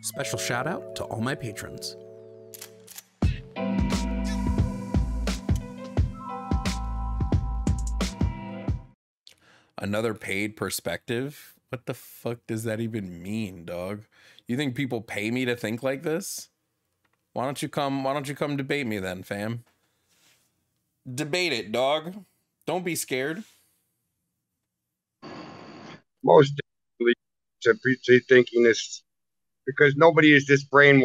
Special shout out to all my patrons. Another paid perspective? What the fuck does that even mean, dog? You think people pay me to think like this? Why don't you come why don't you come debate me then, fam? Debate it, dog. Don't be scared. Most definitely to be thinking this because nobody is this brainwashed.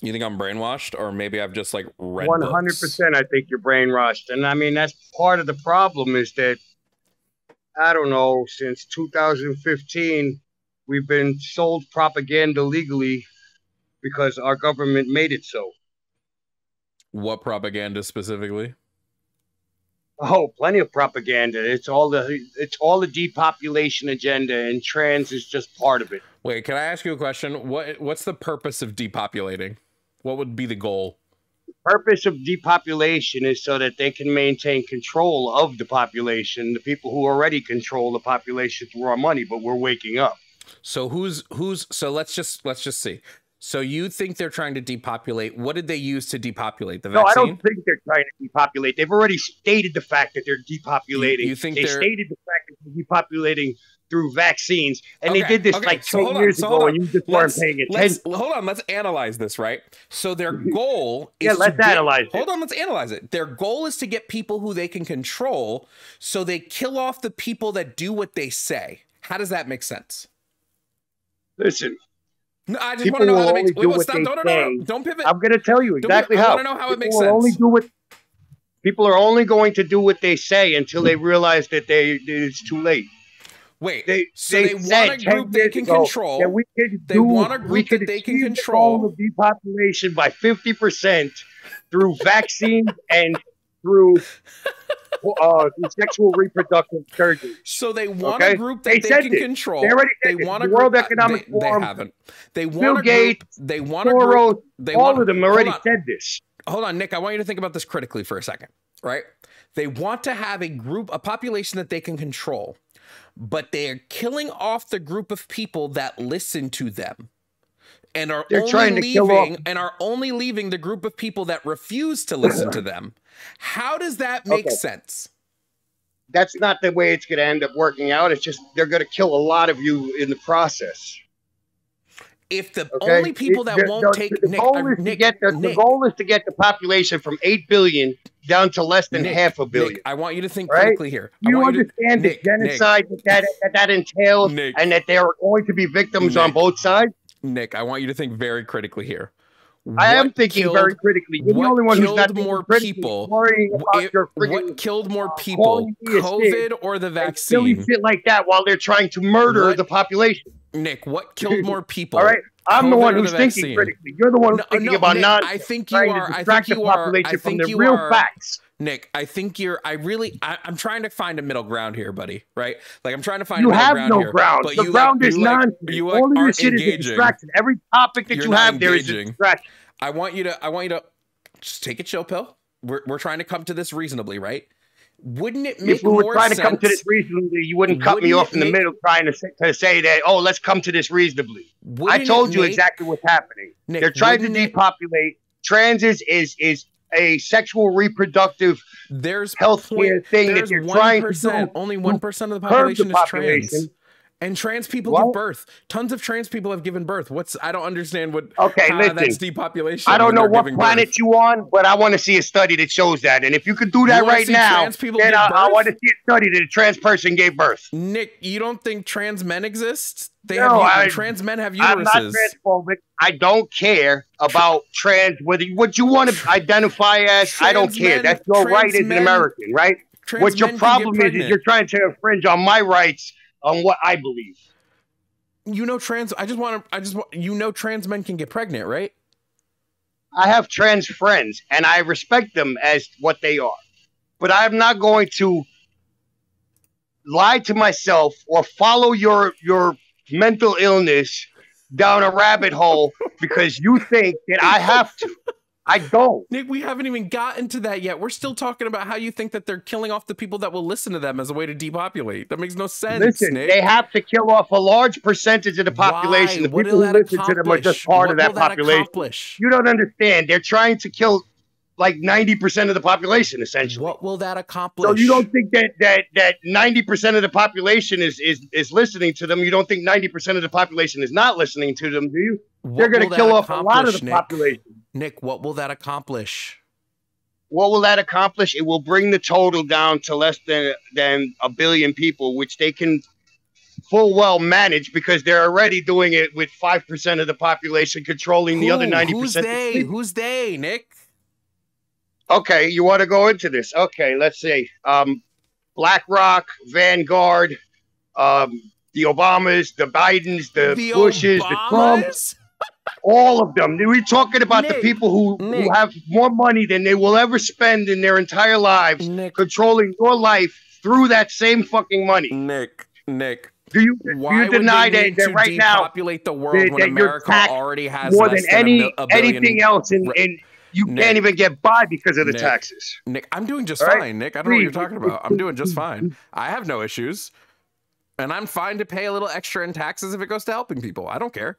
You think I'm brainwashed, or maybe I've just like read. One hundred percent, I think you're brainwashed, and I mean that's part of the problem is that I don't know since 2015 we've been sold propaganda legally because our government made it so. What propaganda specifically? Oh, plenty of propaganda. It's all the it's all the depopulation agenda, and trans is just part of it. Wait, can I ask you a question? What what's the purpose of depopulating? What would be the goal? The purpose of depopulation is so that they can maintain control of the population, the people who already control the population through our money, but we're waking up. So who's who's so let's just let's just see. So you think they're trying to depopulate? What did they use to depopulate the vaccine? No, I don't think they're trying to depopulate. They've already stated the fact that they're depopulating. You, you think they stated the fact that they're depopulating through vaccines, and okay, they did this okay. like so ten years so ago, and you just weren't paying attention. Hold on, let's analyze this. Right. So their mm-hmm. goal is yeah. Let's analyze. Get, hold on, let's analyze it. Their goal is to get people who they can control, so they kill off the people that do what they say. How does that make sense? Listen, no, I just want to know how that makes. Wait, wait, stop! No, no, no, no, don't pivot. I'm going to tell you exactly how. I want to know how people it makes sense. Only do what people are only going to do what they say until they realize that they it's too late. Wait, they, so they, they want a group they can control. That we could they do, want a group that they can control. The depopulation by fifty percent through vaccines and through uh, sexual reproductive surgery. So they want okay? a group that they, they can control. They already they want a World group, Economic they, Forum. They haven't. They want Bill a Gates, group. They want Soros, a group. They all want, of them already said this. Hold on, Nick. I want you to think about this critically for a second. Right? They want to have a group, a population that they can control, but they are killing off the group of people that listen to them and are They're only leaving and are only leaving the group of people that refuse to listen to them. How does that make Okay. sense? That's not the way it's going to end up working out. It's just they're going to kill a lot of you in the process. If the Okay? only people that the- won't the, take the Nick, goal uh, is to get the, the goal is to get the population from eight billion down to less than Nick, half a billion. Nick, I want you to think Right? critically here. I you want you to- understand Nick, the genocide that, that that entails, Nick. and that there are going to be victims on both sides. Nick, I want you to think very critically here. I am thinking killed- very critically. You're the what only one who's killed not more people? It- what killed more people, calling me a COVID or the vaccine? silly shit like that while they're trying to murder What- the population. Nick, what killed more people? All right, I'm the one who's the thinking critically. You're the one who's No, thinking no, about Nick, nonsense. I think you are. I think the you are. population I from think the you real are. facts. Nick, I think you're. I really. I, I'm trying to find a middle ground here, buddy. Right? Like I'm trying to find. You a middle have ground no here, ground. But the you ground like, is you like, nonsense. you like All your aren't is a engaging. distraction. Every topic that You're you have there is a distraction. I want you to. I want you to just take a chill pill. We're we're trying to come to this reasonably, right? Wouldn't it make If we were more trying sense? to come to this reasonably, you wouldn't cut me Wouldn't off it in the middle trying to say, to say that, oh, let's come to this reasonably. I told you make- exactly what's happening. Nick, They're trying to wouldn't it- depopulate. Trans is, is, is a sexual reproductive There's healthcare point- thing that 1%, trying to do Only one percent of the curb the population is trans. And trans people What? give birth. Tons of trans people have given birth. What's I don't understand what Okay, how listen. that's depopulation. I don't know what planet birth. you on, but I want to see a study that shows that. And if you could do that right now, trans people then I, I want to see a study that a trans person gave birth. Nick, you don't think trans men exist? They No, have I- trans men have you I'm not transphobic. I don't care about trans whether you, what you want to identify as. I don't care. men- That's your trans right as an American, right? Trans what your men problem is is you're trying to infringe on my rights on what I believe. you know trans I just want to I just want you know trans men can get pregnant, right? I have trans friends and I respect them as what they are. But I'm not going to lie to myself or follow your your mental illness down a rabbit hole because you think that I have to. I don't. Nick, we haven't even gotten to that yet. We're still talking about how you think that they're killing off the people that will listen to them as a way to depopulate. That makes no sense. Listen, Nick. they have to kill off a large percentage of the population. Why? The What people who listen to them are just accomplish? part What of that that population. accomplish? You don't understand. They're trying to kill like 90% of the population, essentially. What will that accomplish? So you don't think that that that 90% of the population is is is listening to them? You don't think 90% of the population is not listening to them, do you? What They're going to kill off a lot of the Nick? population. Nick, what will that accomplish? What will that accomplish? It will bring the total down to less than than a billion people, which they can full well manage because they're already doing it with five percent of the population controlling the other Who? ninety Who's percent. they? Who's they, Nick? Okay, you want to go into this? Okay, let's see. Um, BlackRock, Vanguard, um, the Obamas, the Bidens, the, Bushes, the Trumps, Obamas? All of them. We're talking about the people who, who have more money than they will ever spend in their entire lives, Nick, controlling your life through that same fucking money. Nick, Nick. Do you, do you deny that, that to right now depopulate the world that- when that America already has more less than any a, a anything else, and, Right. and you Nick. can't even get by because of the Nick. taxes? Nick, I'm doing just All right? fine, Nick. I don't know what you're talking about. I'm doing just fine. I have no issues. And I'm fine to pay a little extra in taxes if it goes to helping people. I don't care.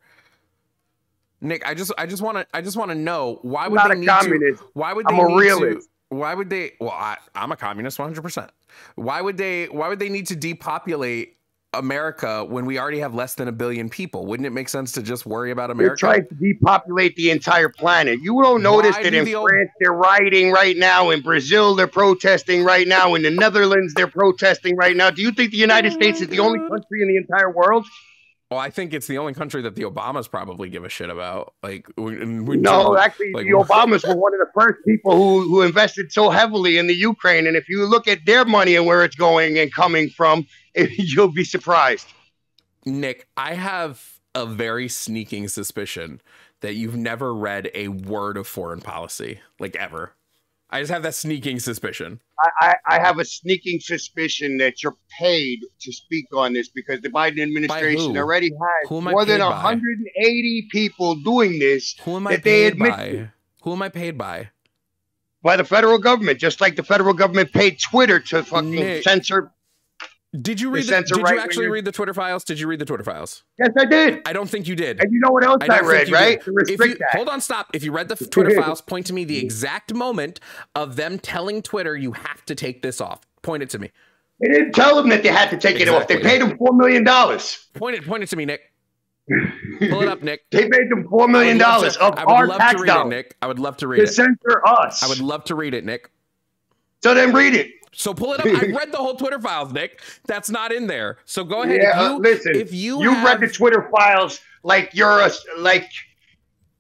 Nick, I just I just want to I just want to know why would not they a need communist. to why would they I'm a need realist. to why would they well I, I'm a communist 100%. Why would they why would they need to depopulate America when we already have less than a billion people? Wouldn't it make sense to just worry about America? They're trying to depopulate the entire planet. You don't notice Why that do in the old- France they're rioting right now, in Brazil they're protesting right now, in the Netherlands they're protesting right now. Do you think the United States is the only country in the entire world? Well, I think it's the only country that the Obamas probably give a shit about. Like, we, we- No, actually, like- the Obamas were one of the first people who, who invested so heavily in the Ukraine. And if you look at their money and where it's going and coming from, you'll be surprised. Nick, I have a very sneaking suspicion that you've never read a word of foreign policy, like ever. I just have that sneaking suspicion. I, I, I have a sneaking suspicion that you're paid to speak on this because the Biden administration already has Who am I more than paid by? 180 people doing this Who am I That they paid admit by? to. Who am I paid by? by the federal government, just like the federal government paid Twitter to fucking Nick. censor. Did you read? The, did you actually read the Twitter files? Did you read the Twitter files? Yes, I did. I don't think you did. And you know what else I, don't read, right? If you, hold on, stop. If you read the Twitter files, point to me the exact moment of them telling Twitter you have to take this off. Point it to me. They didn't tell them that they had to take it off. They paid them $4 million. Point it. Point it to me, Nick. Pull it up, Nick. They paid them $4 million I would love to- of I would our love tax to read dollars it, Nick. I would love to read to it. censor us. I would love to read it, Nick. so then read it. So pull it up. I read the whole Twitter files, Nick. That's not in there. So go ahead. Yeah, if uh, you, listen. if you, you have, read the Twitter files like you're a like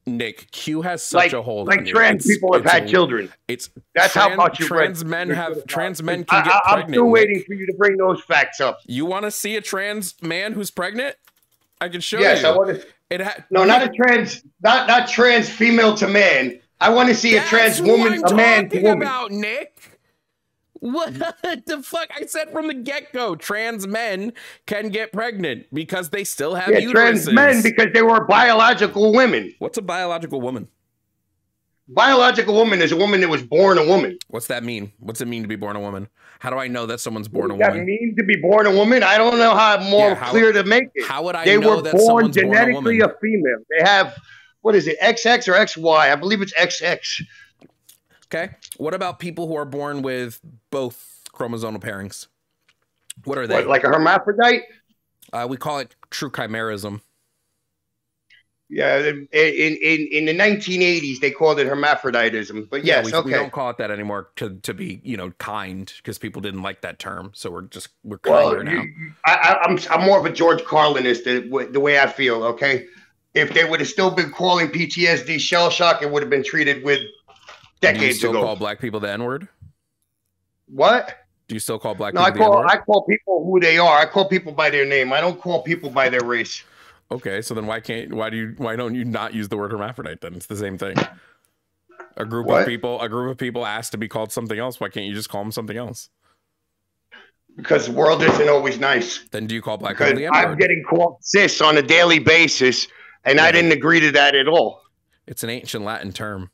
Nick Q has such like a hold. like trans It's- people have had a- children. It's That's how much you read trans men have trans men can I, get I, I'm pregnant. still Nick. waiting for you to bring those facts up. You want to see a trans man who's pregnant? I can show yes, you. Yes, I want to. it ha- No, not a trans, not not trans female to man. I want to see a trans woman, a man to talking woman. about, Nick. What the fuck? I said from the get go, trans men can get pregnant because they still have Yeah, uteruses. trans men because they were biological women. What's a biological woman? Biological woman is a woman that was born a woman. What's that mean? What's it mean to be born a woman? How do I know that someone's born a woman? that mean to be born a woman? I don't know how more Yeah, how- clear to make it. How would I they know were that born someone's born a genetically woman? a, female. They have what is it, XX or XY? I believe it's XX. Okay. What about people who are born with both chromosomal pairings? What are they? What, like a hermaphrodite? uh, we call it true chimerism. Yeah, in, in in the 1980s they called it hermaphroditism. But Yeah, yes, we, okay. we don't call it that anymore to, to be, you know, kind because people didn't like that term. So we're just we're kinder Well, now. I, I, I'm I'm more of a George Carlinist the, the way I feel. Okay, if they would have still been calling PTSD shell shock, it would have been treated with Do you still ago. call black people the N word? what? Do you still call black No, I people the call N word? I call people who they are. I call people by their name. I don't call people by their race. Okay, so then why can't why do you why don't you not use the word hermaphrodite then? It's the same thing. A group What? of people a group of people asked to be called something else. Why can't you just call them something else? Because the world isn't always nice. Then do you call black people the N I'm getting called cis on a daily basis, and I didn't agree to that at all. It's an ancient Latin term.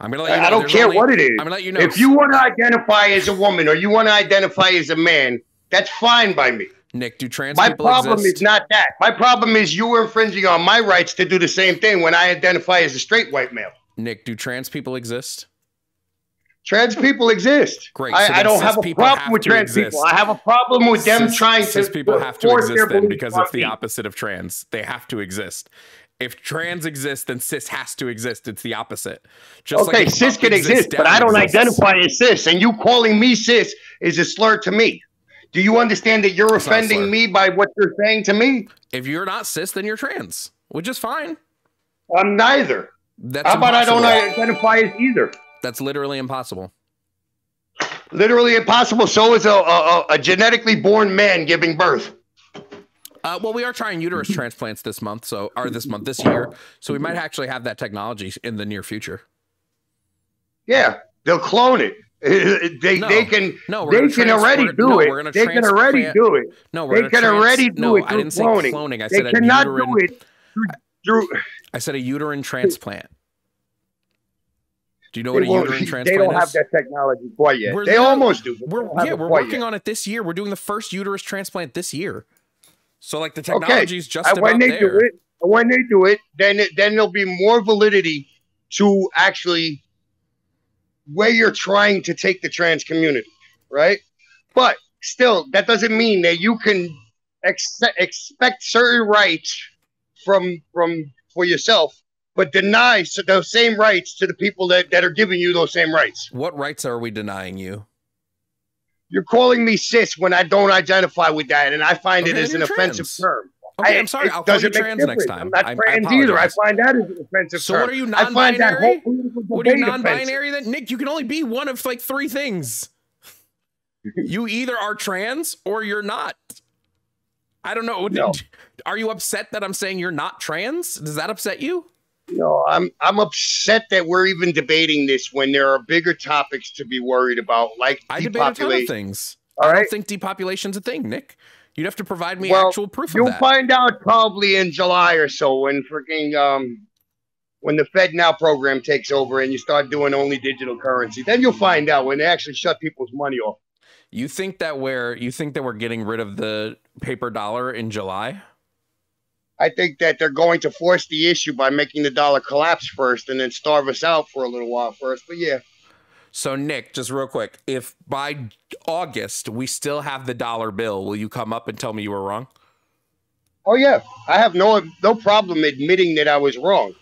I'm gonna let you know. I don't there's care only- what it is. I'm gonna let you know. If you want to identify as a woman or you want to identify as a man, that's fine by me. Nick, do trans people. My problem exist? is not that. My problem is you were infringing on my rights to do the same thing when I identify as a straight white male. Nick, do trans people exist? Trans people exist. Great, so I, I don't have a problem have with trans exist. people. I have a problem with them Cis- trying cis to people have to exist then because it's the opposite of trans. They have to exist. If trans exists, then cis has to exist. It's the opposite. Just Okay, like cis can exist, but I don't exists. identify as cis, and you calling me cis is a slur to me. Do you understand that you're It's not a slur. offending me by what you're saying to me? If you're not cis, then you're trans, which is fine. I'm neither. That's How about I don't identify as either? That's literally impossible. Literally impossible. So is a, a- a genetically born man giving birth. Uh, well, we are trying uterus transplants this month, so or this month, this year. So we might actually have that technology in the near future. Yeah, they'll clone it. They No. they can No, they can trans- already do no, it. They can already do it. No, we're They can trans- already do no, it I didn't say cloning. cloning. I They said a cannot uterine. do it through. I said a uterine transplant. Do you know what a uterine they transplant don't have that technology quite yet. We're they almost do. We're yeah, we're working yet. on it this year. We're doing the first uterus transplant this year. So like the Okay. technology's just And when they there. do it, when they do it, then it, then there'll be more validity to actually where you're trying to take the trans community, right? But still, that doesn't mean that you can ex- expect certain rights from from for yourself, but deny those same rights to the people that, that are giving you those same rights. What rights are we denying you? You're calling me cis when I don't identify with that, and I find it as an you're offensive trans. term. Okay, I- I'm sorry. I'll call you trans next time. I'm not I- I trans either. I find that as an offensive So term. So what are you I find that non-binary? What are you non-binary then? Nick, you can only be one of like three things. you either are trans or you're not. I don't know. No. Are you upset that I'm saying you're not trans? Does that upset you? No, I'm I'm upset that we're even debating this when there are bigger topics to be worried about, like I debate a ton of depopulation. things. All I right, don't think depopulation's a thing, Nick. You'd have to provide me Well, actual proof of you'll find out probably in July or so when freaking um when the Fed Now program takes over and you start doing only digital currency. Then you'll find out when they actually shut people's money off. You think that we're you think that we're getting rid of the paper dollar in July? I think that they're going to force the issue by making the dollar collapse first and then starve us out for a little while first. But yeah, So Nick, just real quick, if by August we still have the dollar bill, will you come up and tell me you were wrong? oh yeah, I have no no problem admitting that I was wrong.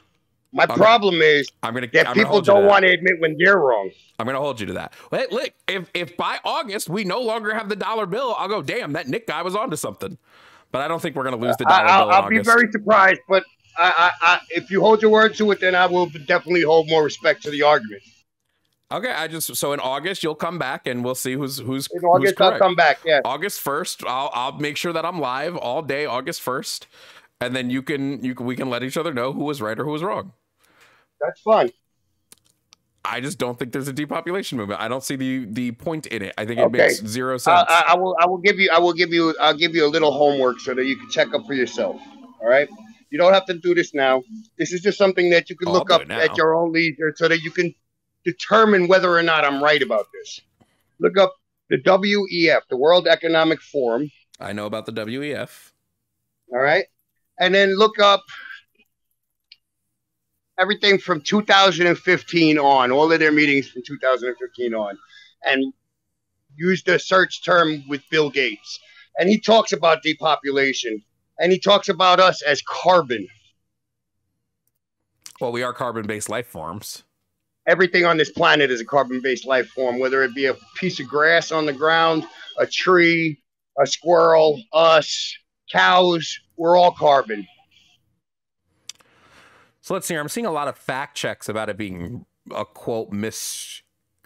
My Okay. problem is I'm gonna. that I'm people to don't that. want to admit when they're wrong. I'm gonna hold you to that. Wait, look, if if by August we no longer have the dollar bill, I'll go. Damn, that Nick guy was onto something. But I don't think we're gonna lose the I, dollar bill. I'll, I'll be very surprised, but I, I, I, if you hold your word to it, then I will definitely hold more respect to the argument. okay. I just so in August you'll come back and we'll see who's who's In who's August, I'll come back. Yeah, August first, I'll I'll make sure that I'm live all day August first, and then you can you can we can let each other know who was right or who was wrong. that's fine. I just don't think there's a depopulation movement. I don't see the the point in it. I think it Okay. makes zero sense. I, I will. I will give you. I will give you. I'll give you a little homework so that you can check up for yourself. All right. You don't have to do this now. This is just something that you can Oh, look up at your own leisure so that you can determine whether or not I'm right about this. Look up the WEF, the World Economic Forum. I know about the WEF. All right. And then look up everything from 2015 on, all of their meetings from 2015 on, and use the search term with Bill Gates. And he talks about depopulation and he talks about us as carbon. Well, we are carbon-based life forms. Everything on this planet is a carbon based life form, whether it be a piece of grass on the ground, a tree, a squirrel, us, cows, we're all carbon. So let's see. here. I'm seeing a lot of fact checks about it being a quote mis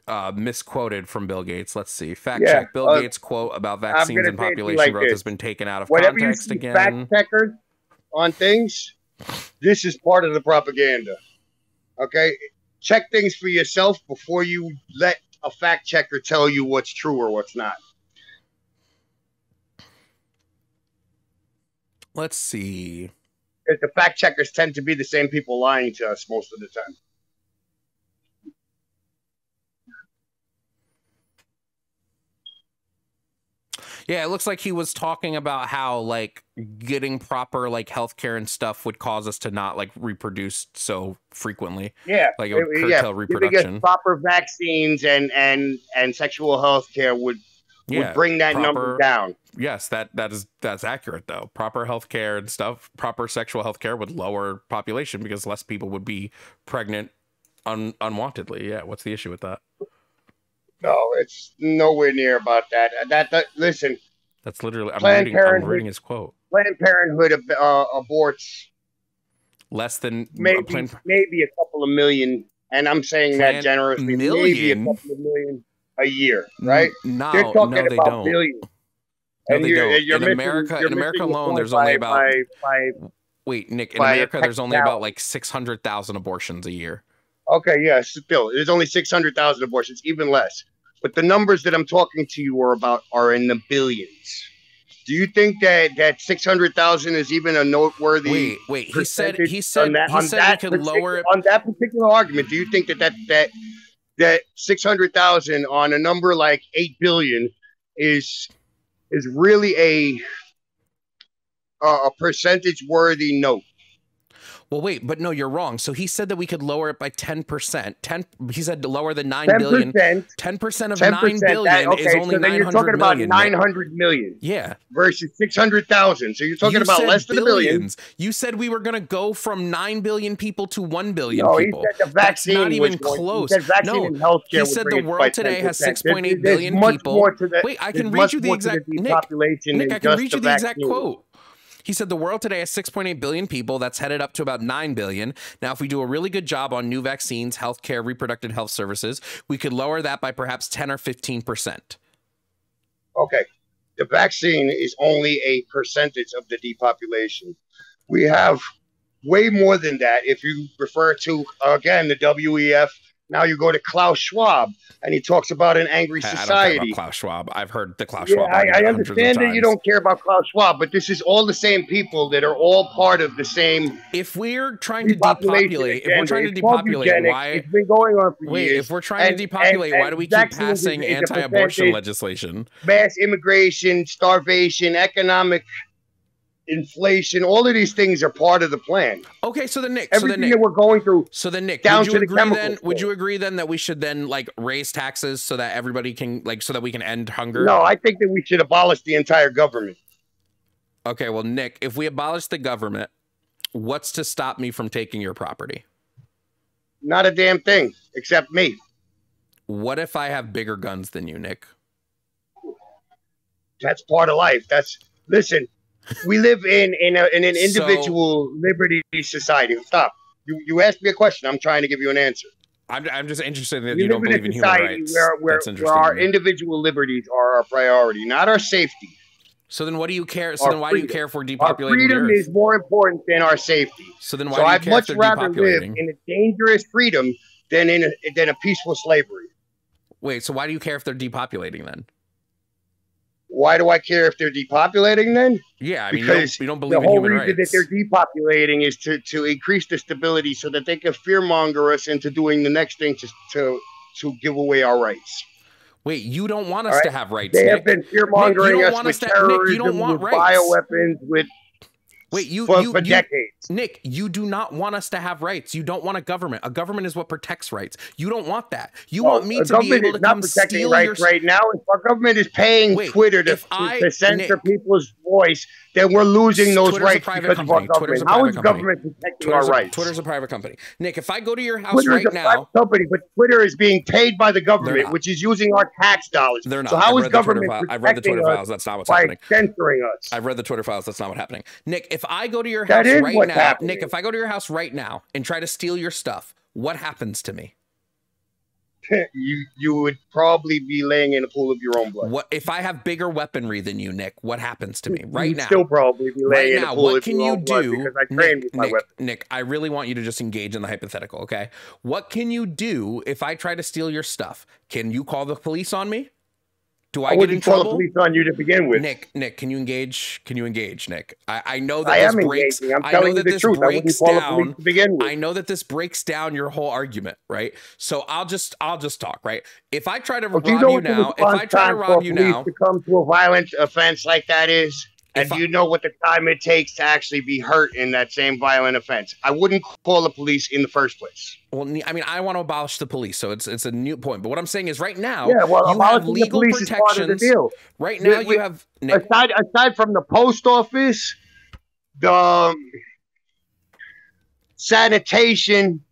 uh, misquoted from Bill Gates. Let's see. Fact Yeah, check. Bill uh, Gates quote about vaccines and say it to you population like growth this. has been taken out of Whatever you context see again. fact checkers on things, this is part of the propaganda. Okay, check things for yourself before you let a fact checker tell you what's true or what's not. Let's see the fact checkers tend to be the same people lying to us most of the time. Yeah, it looks like he was talking about how like getting proper like healthcare and stuff would cause us to not like reproduce so frequently. Yeah, like it would curtail yeah. reproduction. proper vaccines and and and sexual health care would yeah, would bring that proper, number down yes, that that is that's accurate though. Proper healthcare and stuff, proper sexual healthcare would lower population because less people would be pregnant un- unwantedly. Yeah, what's the issue with that? No, it's nowhere near about that. That, that listen, That's literally I'm reading I'm reading his quote. Planned Parenthood ab- uh, aborts Less than maybe Planned- maybe a couple of million, and I'm saying Planned that generously. Maybe a couple of million a year, right? No, They're talking no, they about don't. billions. No, And they don't. in missing- America, in America alone, there's only by- about by- by wait, Nick. In America, there's only about like six hundred thousand abortions a year. Okay, yeah, still, there's only 600,000 abortions, even less. But the numbers that I'm talking to you are about are in the billions. Do you think that that 600,000 is even a noteworthy? Wait, wait. He said he said on that, he on said that could lower it. on that particular argument? Do you think that that that that 600,000 on a number like 8 billion is is really a a percentage worthy note? Well, wait, but no, you're wrong. So he said that we could lower it by ten percent. Ten. He said to lower the nine 10 billion. percent. Ten percent of 10 nine percent. billion okay, is only so then nine you're talking hundred about million. 900 million Yeah, versus 600,000. So you're talking You about less than a billion. You said we were going to go from nine billion people to one billion No, he people. said the That's vaccine not even going- close. He said No, he said the world today has 10%. 6.8 There's- much people. The, Wait, I can read you the exact Nick. Nick, I can read you the the exact quote. He said the world today has 6.8 billion people. That's headed up to about 9 billion. Now, if we do a really good job on new vaccines, healthcare, reproductive health services, we could lower that by perhaps 10 or 15 percent. Okay, the vaccine is only a percentage of the depopulation. We have way more than that. If you refer to again the WEF, now you go to Klaus Schwab, and he talks about an angry I don't care society. about Klaus Schwab. I've heard the Klaus Yeah, Schwab. I, I understand that you don't care about Klaus Schwab, but this is all the same people that are all part of the same If we're trying to depopulate, if we're trying to depopulate, eugenics. why? It's been going on for Wait, years. if we're trying And- to depopulate, and- why do we keep passing anti-abortion legislation? mass immigration, starvation, economic inflation, all of these things are part of the plan. Okay, so the Nick, so then Everything Nick, that we're going through. so then Nick, down would you to the agree chemical then? Would you agree then that we should then like raise taxes so that everybody can like so that we can end hunger? No, I think that we should abolish the entire government. Okay, well, Nick, if we abolish the government, what's to stop me from taking your property? Not a damn thing, except me. What if I have bigger guns than you, Nick? That's part of life. That's listen. We live in in, a, in an So- individual liberty society. Stop. You you asked me a question. I'm trying to give you an answer. I'm, I'm just interested that We you don't believe in human rights. where, where, That's where our individual liberties are our priority, not our safety. so then, what do you care? So our then, why do you care for Our depopulating the freedom is more important than our safety. so then, why So do you I'd care much rather live in a dangerous freedom than in a, than a peaceful slavery. Wait, so why do you care if they're depopulating then? Why do I care if they're depopulating then? Yeah, I mean, you Because don't, you don't The believe in whole human reason that they're depopulating is to, to increase the stability so that they can fearmonger us into doing the next thing to to, to give away our rights. Wait, you don't want us right. to have rights, They Nick. have been fearmongering don't us with to- Nick, you terrorism, don't want with rights. bioweapons, with Wait, you, for, you, for you decades. Nick, you do not want us to have rights. You don't want a government. A government is what protects rights. You don't want that. You Well, want me to be able to come protecting steal rights your right now. If our government is paying Wait, Twitter to, I- to censor Nick- people's voice, then we're losing those Twitter's rights because of our company. Twitter's government. a private is company. government protecting Twitter's our a, rights? Twitter's a private company. Nick, if I go to your house Twitter right a now, private company, but Twitter is being paid by the government, which is using our tax dollars. they're not. So how I've is read the Twitter government file- I've read the Twitter files. That's not what's happening. censoring us? I've read the Twitter files. That's not what's happening. Nick, if I go to your house right now, happening. Nick, if I go to your house right now and try to steal your stuff, what happens to me? you you would probably be laying in a pool of your own blood. What if I have bigger weaponry than you, Nick? What happens to me right You'd now? still probably be right laying in now, a pool what of can your you own blood do? Because I trained Nick, with my Nick, weapon. Nick, I really want you to just engage in the hypothetical, okay? What can you do if I try to steal your stuff? Can you call the police on me? Do I, I, get in wouldn't call the police on you to begin with. Nick, Nick, can you engage? Can you engage, Nick? I, I know that I this am breaks. engaging. I'm I know telling you that the this truth. Breaks down. police to begin with. I know that this breaks down your whole argument, right? So I'll just I'll just talk, right? If I try to Well, rob you you, know the now, if I try to rob you now, to come to a violent offense like that is? And I- you know what the time it takes to actually be hurt in that same violent offense? I wouldn't call the police in the first place. well, I mean, I want to abolish the police, so it's it's a new point. But what I'm saying is, right now, yeah, well, you have legal police is part of the protections. deal. Right now, we- you have Aside, aside from the post office, the um, sanitation,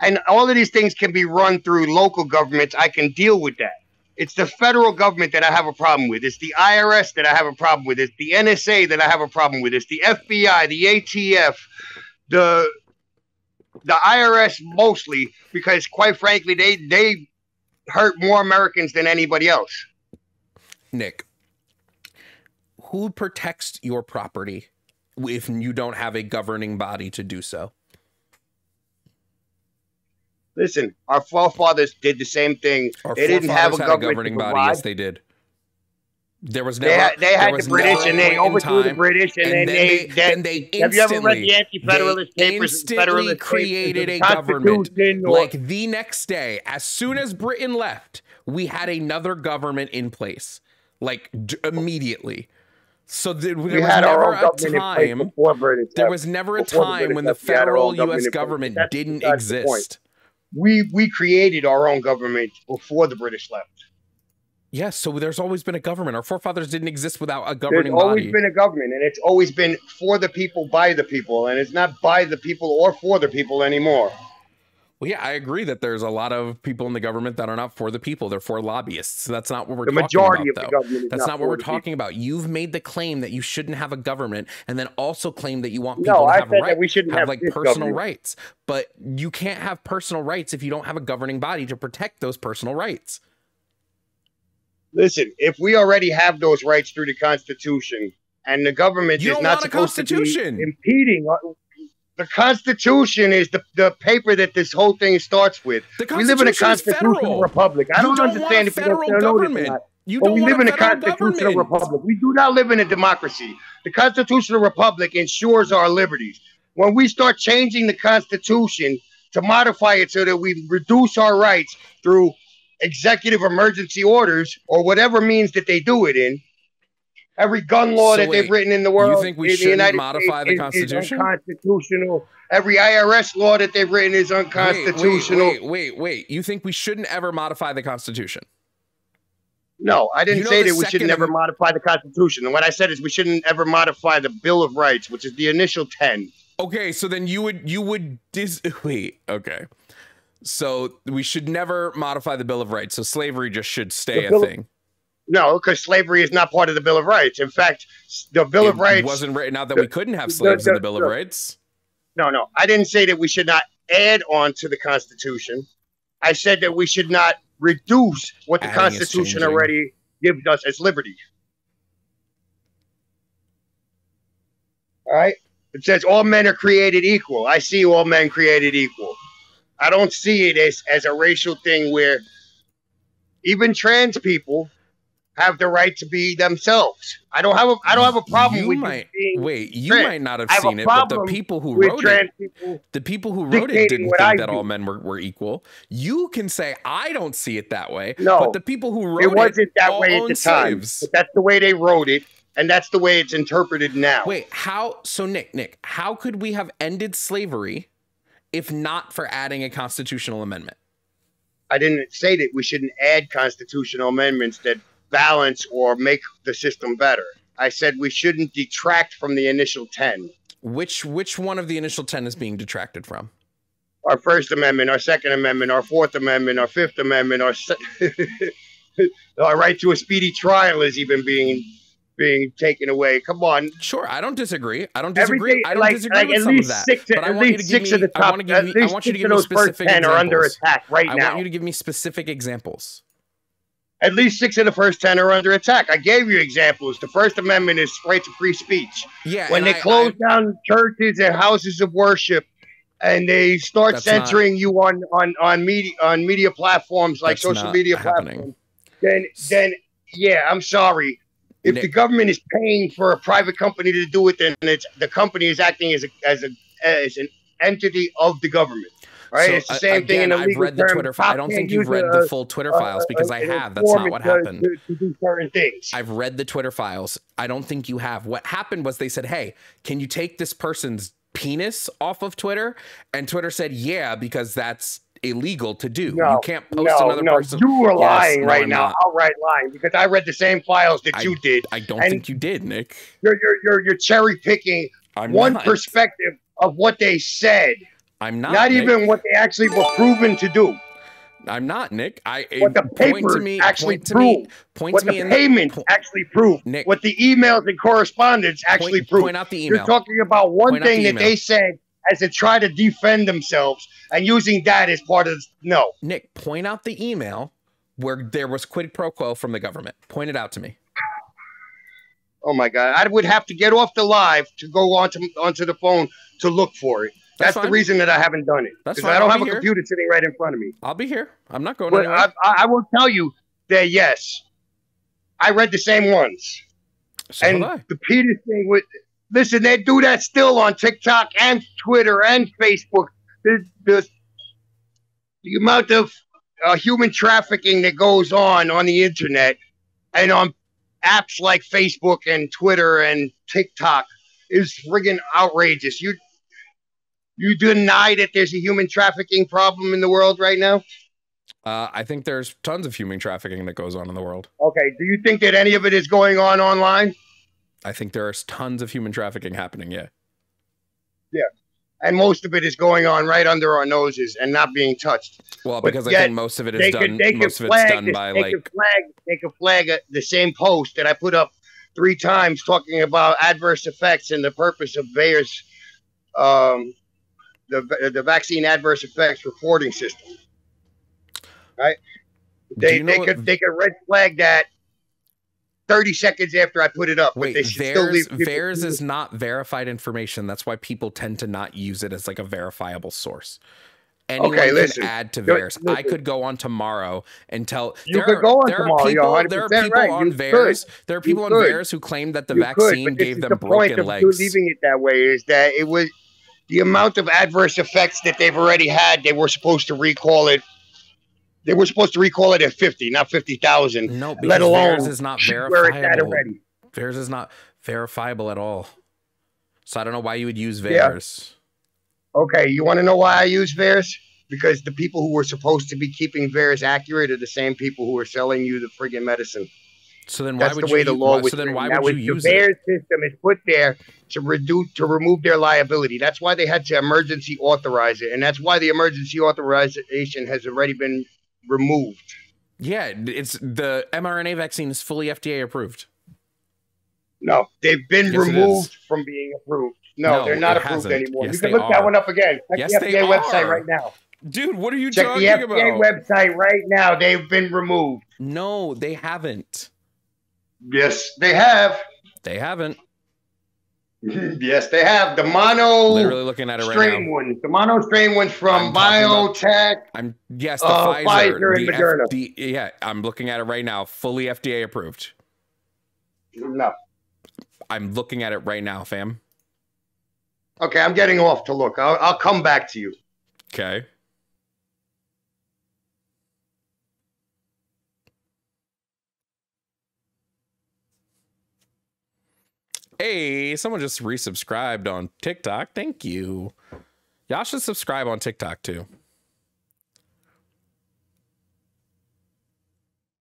and all of these things can be run through local governments. I can deal with that. It's the federal government that I have a problem with. It's the IRS that I have a problem with. It's the NSA that I have a problem with. It's the FBI, the ATF, the the IRS mostly because, quite frankly, they they hurt more Americans than anybody else. Nick, who protects your property if you don't have a governing body to do so? Listen, our forefathers did the same thing. Our They didn't have a government governing body. Yes, they did. There was never. They had, they had the British and they overthrew the British and, and then, then they, they, they have you ever read the Anti-Federalist they Papers? instantly Federalist created Papers, a government. Like the next day, as soon as Britain left, we had another government in place, like d- immediately. So there, we was never own a time. There was never a time when the left, we had our federal U.S. government didn't exist. We we created our own government before the British left. Yes, so there's always been a government. Our forefathers didn't exist without a governing There's always body. been a government, and it's always been for the people, by the people, and it's not by the people or for the people anymore. Well, yeah, I agree that there's a lot of people in the government that are not for the people. They're for lobbyists. So that's not what we're The talking majority about, of though. the government. That's not, what we're talking about. You've made the claim that you shouldn't have a government, and then also claim that you want people. people No, to I have said right, that we shouldn't have, have like personal government. rights. But you can't have personal rights if you don't have a governing body to protect those personal rights. Listen, if we already have those rights through the Constitution, and the government You is not supposed to constitution. be impeding. The Constitution is the, the paper that this whole thing starts with. We live in a constitutional republic. I don't, don't understand if you don't know this or government. not. You But don't we live in a constitutional government. republic. We do not live in a democracy. The constitutional republic ensures our liberties. When we start changing the constitution to modify it so that we reduce our rights through executive emergency orders or whatever means that they do it in, every gun law So that they've written in the world, You think we United modify States the Constitution? unconstitutional. Every IRS law that they've written is unconstitutional. Wait, wait, wait, wait. You think we shouldn't ever modify the Constitution? No, I didn't You know say that we should never modify the Constitution. And what I said is we shouldn't ever modify the Bill of Rights, which is the initial 10. Okay, so then you would you would dis wait, okay. So we should never modify the Bill of Rights. So slavery just should stay The a Bill thing. No, because slavery is not part of the Bill of Rights. In fact, the Bill of Rights. wasn't written out that the- we couldn't have the- slaves in the- the Bill of Rights. No, no. I didn't say that we should not add on to the Constitution. I said that we should not reduce what the Adding Constitution already gives us as liberty. All right? It says all men are created equal. I see all men created equal. I don't see it as, as a racial thing where even trans people have the right to be themselves. I don't have a I don't have a problem You with might- being Wait, you trans. might not have have seen it, but the people who wrote it, the people who wrote it didn't think I that do. all men were, were equal. You can say I don't see it that way. No, but the people who wrote it It wasn't that all way at the time. But that's the way they wrote it, and that's the way it's interpreted now. Wait, how? So Nick, Nick, how could we have ended slavery if not for adding a constitutional amendment? I didn't say that we shouldn't add constitutional amendments that balance or make the system better. I said we shouldn't detract from the initial 10. Which which one of the initial ten is being detracted from? Our First Amendment, our Second Amendment, our Fourth Amendment, our Fifth Amendment, our, se- our right to a speedy trial is even being being taken away. Come on. Sure, I don't disagree. I don't disagree. Everything, I don't like, disagree like with some of that. six, but I want you to give me. of the I top, want to give me. I want you to give me specific 10 are under attack right I now. want you to give me specific examples. At least six of the first 10 are under attack. I gave you examples. The First Amendment is right to free speech. Yeah, when they I- close I- down churches and houses of worship and they start That's not- censoring you on, on, on media on media platforms like social media happening. platforms, then then yeah, I'm sorry. If Nick- the government is paying for a private company to do it, then it's the company is acting as a as a as an entity of the government. Right? So, it's the uh, same thing in again, the I've legal read the term. Twitter Cop file. I don't think you've read a- the full Twitter a- files because a- I have. That's not what happened. To, to do certain things. I've read the Twitter files. I don't think you have. What happened was they said, "Hey, can you take this person's penis off of Twitter?" And Twitter said, "Yeah, because that's illegal to do. No, you can't post no, another no, person." you were Yes, lying no, right I'm now, not. outright lying, because I read the same files that I- you did. I don't And- think you did, Nick. You're you're you're, you're cherry picking I'm one not. perspective of what they said, I'm not. not Nick. even what they actually were proven to do. I'm not, Nick. I What the point to me. actually Point to me. prove. Point What to the me in payments po- actually prove. Nick. What the emails and correspondence actually point, prove. point out the email. You're talking about one Point thing the that they said as to try to defend themselves and using that as part of no. Nick, point out the email where there was quid pro quo from the government. Point it out to me. Oh my god, I would have to get off the live to go onto onto the phone to look for it. That's That's, the reason that I haven't done it. That's Because fine, I don't I'll have a here. computer sitting right in front of me. I'll be here. I'm not going But anywhere. I, I I will tell you that yes, I read the same ones. so and the Peters thing with listen, they do that still on TikTok and Twitter and Facebook. The the, the amount of uh, human trafficking that goes on on the internet and on apps like Facebook and Twitter and TikTok is friggin' outrageous. You you deny that there's a human trafficking problem in the world right now? Uh, I think there's tons of human trafficking that goes on in the world. Okay. Do you think that any of it is going on online? I think there's tons of human trafficking happening. Yeah. Yeah. And most of it is going on right under our noses and not being touched. Well, But because I think most of it is done. could most of it's done this, by they like. could flag they could flag uh, the same post that I put up three times talking about adverse effects and the purpose of VAERS, um, the the vaccine adverse effects reporting system. Right? They you know they what- could they could red flag that thirty seconds after I put it up. Wait, but they should still leave people- is not verified information. That's why people tend to not use it as like a verifiable source. Anyone Okay, can listen. add to You're- I could go on tomorrow and tell. You there could are, go on there tomorrow, Are people, there are people right, on you VAERS. There are people on could. VAERS who claim that the You vaccine this gave them the point broken of legs. leaving it that way is that it was the amount of adverse effects that they've already had. They were supposed to recall it. They were supposed to recall it at fifty, not fifty thousand. No, because Let alone VAERS is not verifiable. already. VAERS is not verifiable at all. So I don't know why you would use Yeah. Okay, you want to know why I use VAERS? Because the people who were supposed to be keeping VAERS accurate are the same people who are selling you the friggin' medicine. So then why That's would the way you? the law was. so then why would you use the? System is put there to reduce to remove their liability. That's why they had to emergency authorize it, and that's why the emergency authorization has already been removed. Yeah, it's the mRNA vaccine is fully FDA approved. No, they've been Yes, removed from being approved. No, No, they're not approved hasn't. anymore. Yes, you can look that one up again. Check Yes, the FDA website are. right now. Dude, what are you talking about? Check the FDA about? website right now. They've been removed. No, they haven't. Yes, they have. They haven't. yes, they have. The mono Literally looking at it right now. ones. The mono strain ones from talking about- BioNTech. I'm yes, the Uh, Pfizer, Pfizer and the Moderna. FD yeah, I'm looking at it right now, fully FDA approved. No. I'm looking at it right now, fam. Okay, I'm getting off to look. I'll, I'll come back to you. Okay. Hey, someone just resubscribed on TikTok. Thank you. Y'all should subscribe on TikTok too.